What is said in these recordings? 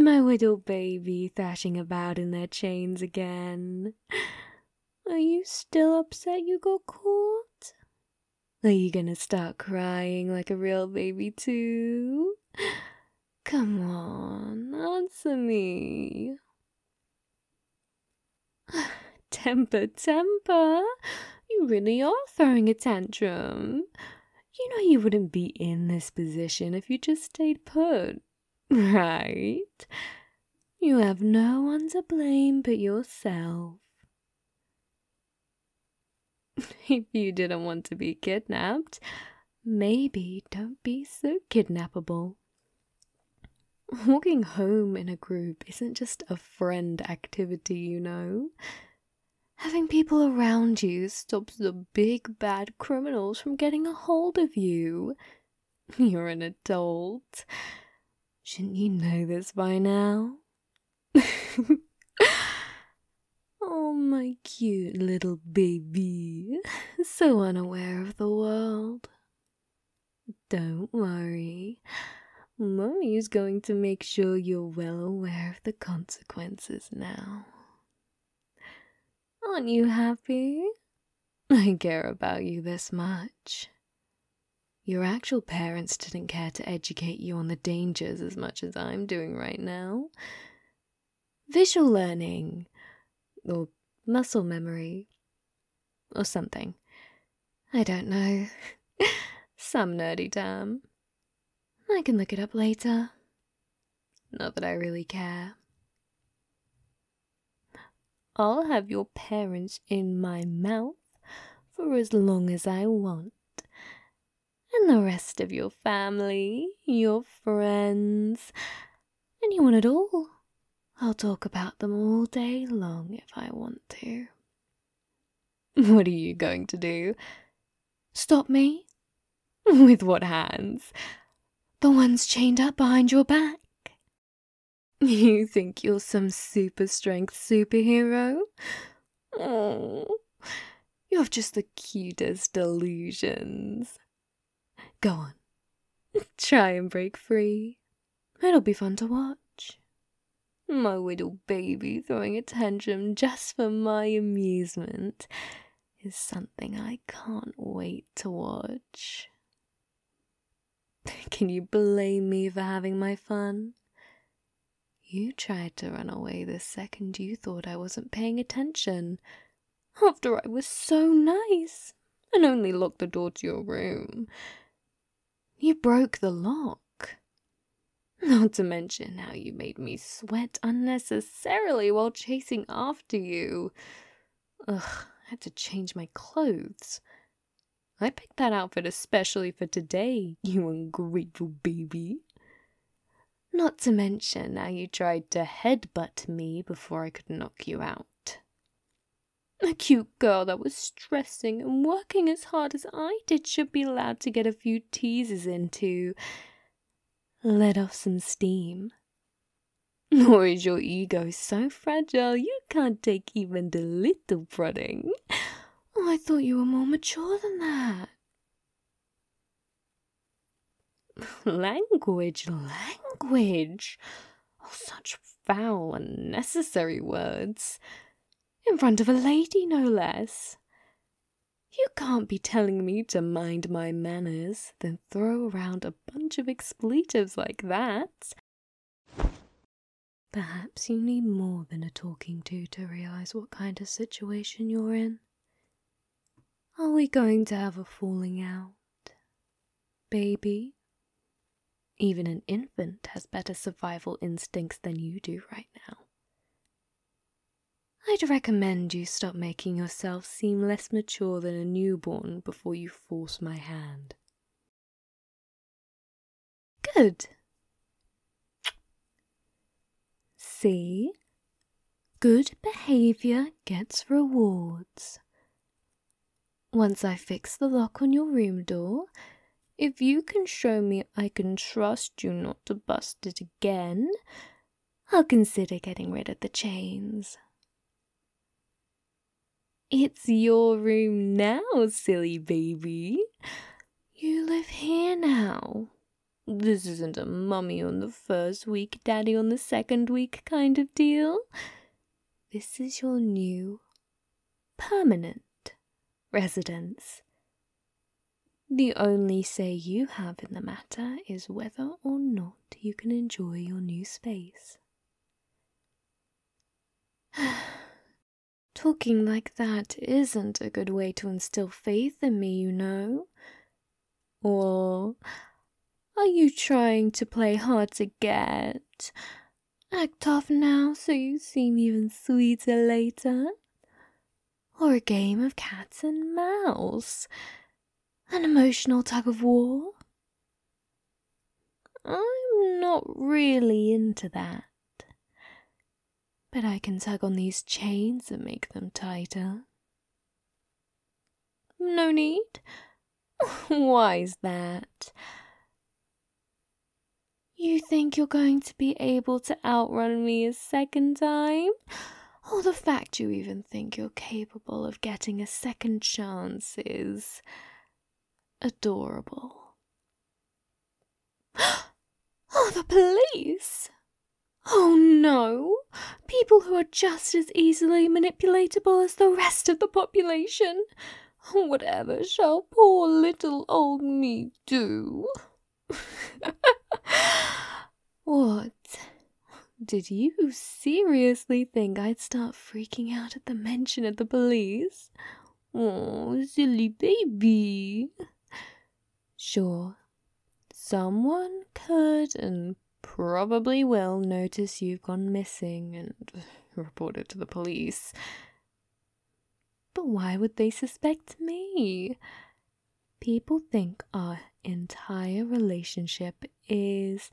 My little baby thrashing about in their chains again. Are you still upset you got caught? Are you gonna start crying like a real baby too? Come on, answer me. temper, temper. You really are throwing a tantrum. You know you wouldn't be in this position if you just stayed put, right? You have no one to blame but yourself. if you didn't want to be kidnapped, maybe don't be so kidnappable. Walking home in a group isn't just a friend activity, you know. Having people around you stops the big bad criminals from getting a hold of you. You're an adult. Shouldn't you know this by now? oh, my cute little baby. So unaware of the world. Don't worry. Mummy's going to make sure you're well aware of the consequences now. Aren't you happy? I care about you this much. Your actual parents didn't care to educate you on the dangers as much as I'm doing right now. Visual learning, or muscle memory, or something. I don't know. Some nerdy term. I can look it up later. Not that I really care. I'll have your parents in my mouth for as long as I want. And the rest of your family, your friends, anyone at all. I'll talk about them all day long if I want to. What are you going to do? Stop me? With what hands? The ones chained up behind your back. You think you're some super strength superhero? Oh, you have just the cutest delusions. Go on, try and break free. It'll be fun to watch. My little baby throwing a tantrum just for my amusement is something I can't wait to watch. Can you blame me for having my fun? You tried to run away the second you thought I wasn't paying attention, after I was so nice and only locked the door to your room. You broke the lock. Not to mention how you made me sweat unnecessarily while chasing after you. Ugh, I had to change my clothes. I picked that outfit especially for today, you ungrateful baby. Not to mention how you tried to headbutt me before I could knock you out. A cute girl that was stressing and working as hard as I did should be allowed to get a few teases into. Let off some steam. Or is your ego so fragile you can't take even the little prodding? Oh, I thought you were more mature than that. Language, language. Oh, such foul, unnecessary words. In front of a lady, no less. You can't be telling me to mind my manners, then throw around a bunch of expletives like that. Perhaps you need more than a talking to to realize what kind of situation you're in. Are we going to have a falling out? Baby? Even an infant has better survival instincts than you do right now. I'd recommend you stop making yourself seem less mature than a newborn before you force my hand. Good. See? Good behavior gets rewards. Once I fix the lock on your room door, if you can show me I can trust you not to bust it again, I'll consider getting rid of the chains. It's your room now, silly baby. You live here now. This isn't a mummy on the first week, daddy on the second week kind of deal. This is your new permanent residence. The only say you have in the matter is whether or not you can enjoy your new space. Talking like that isn't a good way to instill faith in me, you know. Or are you trying to play hard to get? Act tough now so you seem even sweeter later? Or a game of cats and mouse? An emotional tug of war? I'm not really into that. But I can tug on these chains and make them tighter. No need. Why's that? You think you're going to be able to outrun me a second time? Or the fact you even think you're capable of getting a second chance is adorable. oh, the police! Oh no! People who are just as easily manipulatable as the rest of the population. Whatever shall poor little old me do? what? Did you seriously think I'd start freaking out at the mention of the police? Oh, silly baby. Sure, someone could and probably will notice you've gone missing and report it to the police. But why would they suspect me? People think our entire relationship is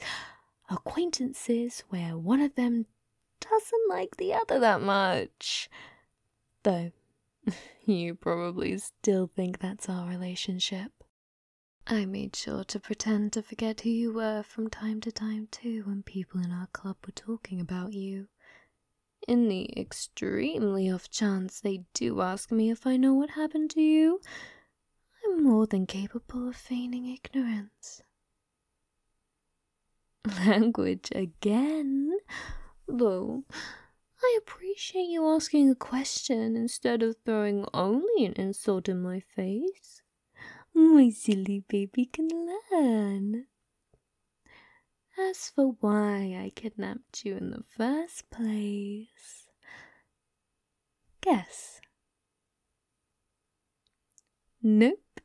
acquaintances where one of them doesn't like the other that much. Though, you probably still think that's our relationship. I made sure to pretend to forget who you were from time to time, too, when people in our club were talking about you. In the extremely off chance they do ask me if I know what happened to you, I'm more than capable of feigning ignorance. Language again? Though, I appreciate you asking a question instead of throwing only an insult in my face. My silly baby can learn. As for why I kidnapped you in the first place, guess. Nope,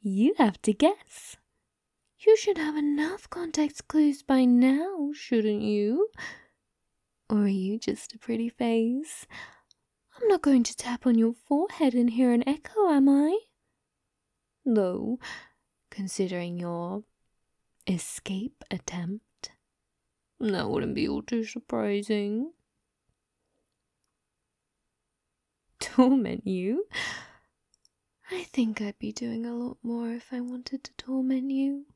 you have to guess. You should have enough context clues by now, shouldn't you? Or are you just a pretty face? I'm not going to tap on your forehead and hear an echo, am I? Though, considering your escape attempt, that wouldn't be all too surprising. Torment you? I think I'd be doing a lot more if I wanted to torment you.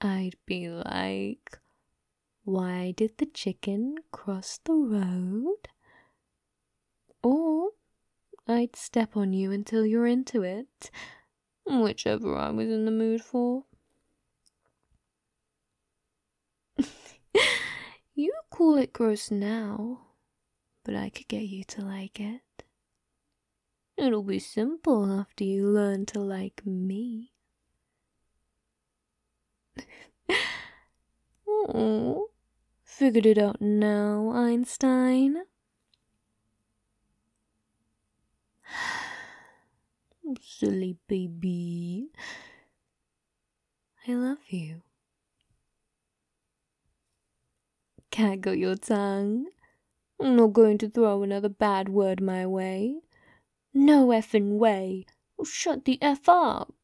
I'd be like, Why did the chicken cross the road? Or I'd step on you until you're into it, whichever I was in the mood for. you call it gross now, but I could get you to like it. It'll be simple after you learn to like me. oh, figured it out now, Einstein. Silly baby. I love you. Can't got your tongue. I'm not going to throw another bad word my way. No effing way. Oh, shut the F up.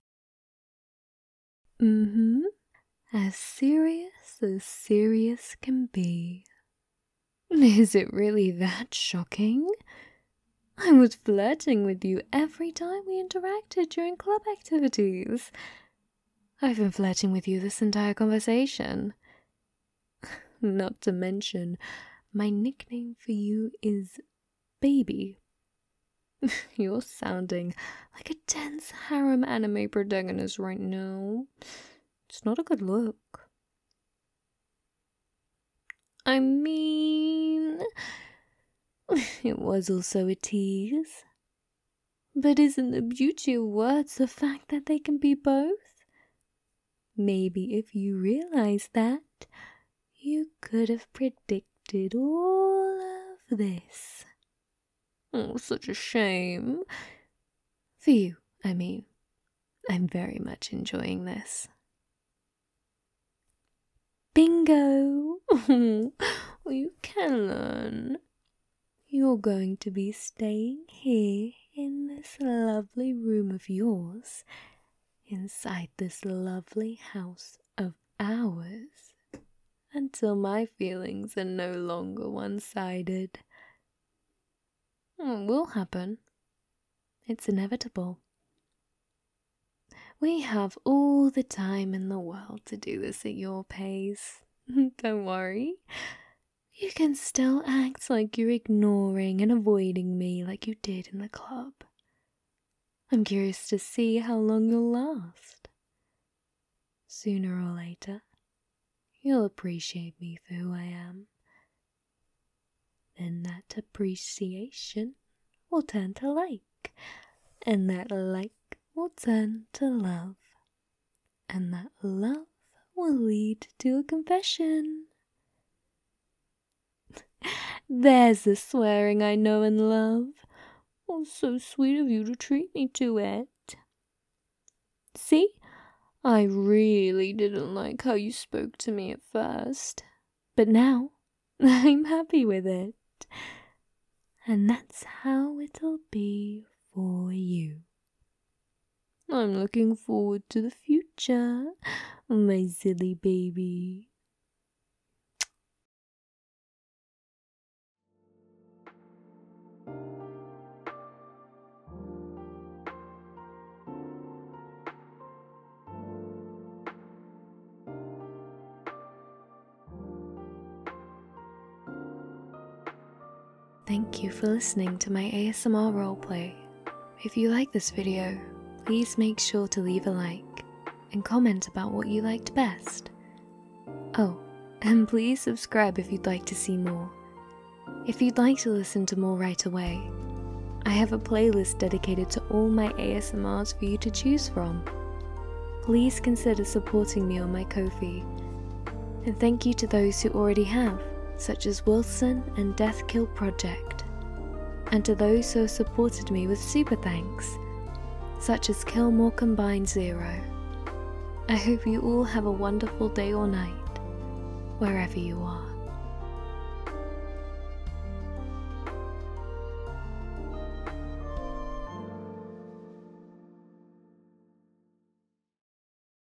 Mm hmm. As serious as serious can be. Is it really that shocking? I was flirting with you every time we interacted during club activities. I've been flirting with you this entire conversation. Not to mention, my nickname for you is Baby. You're sounding like a dense harem anime protagonist right now. It's not a good look. I mean, it was also a tease. But isn't the beauty of words the fact that they can be both? Maybe if you realized that, you could have predicted all of this. Oh, such a shame. For you, I mean. I'm very much enjoying this. Bingo! you can learn. You're going to be staying here in this lovely room of yours, inside this lovely house of ours, until my feelings are no longer one sided. It hmm, will happen. It's inevitable. We have all the time in the world to do this at your pace. Don't worry. You can still act like you're ignoring and avoiding me like you did in the club. I'm curious to see how long you'll last. Sooner or later, you'll appreciate me for who I am. Then that appreciation will turn to like, and that like will turn to love, and that love will lead to a confession. There's the swearing I know and love. Oh, so sweet of you to treat me to it. See, I really didn't like how you spoke to me at first, but now I'm happy with it. And that's how it'll be for you. I'm looking forward to the future, my silly baby. Thank you for listening to my ASMR roleplay. If you like this video, please make sure to leave a like and comment about what you liked best. Oh, and please subscribe if you'd like to see more. If you'd like to listen to more right away, I have a playlist dedicated to all my ASMRs for you to choose from. Please consider supporting me on my Ko-fi. And thank you to those who already have, such as Wilson and Death Kill Project. And to those who have supported me with super thanks, such as Killmore Combined Zero. I hope you all have a wonderful day or night, wherever you are.